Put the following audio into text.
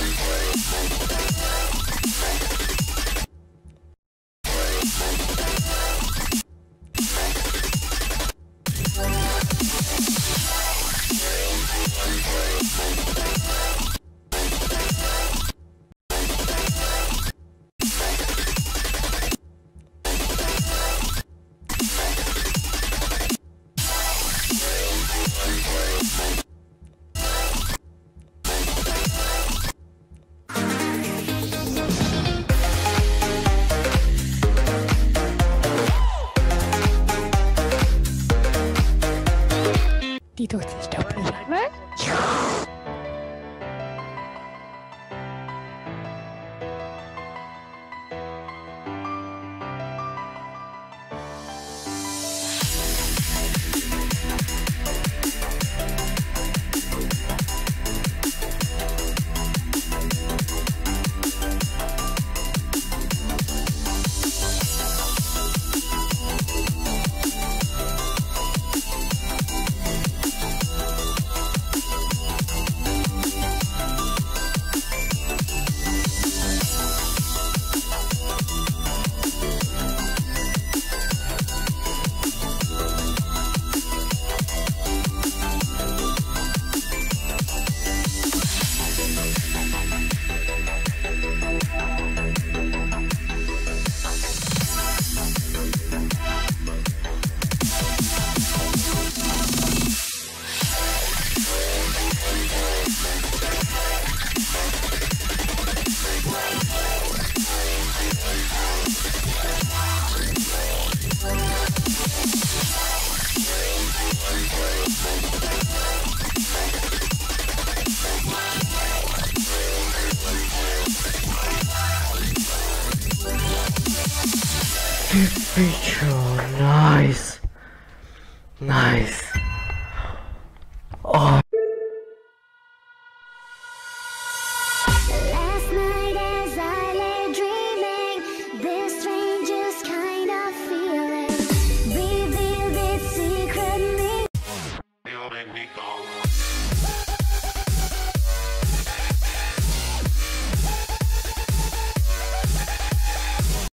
Bye. Die durch den Staub Was? Feature, nice, nice.